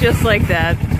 Just like that.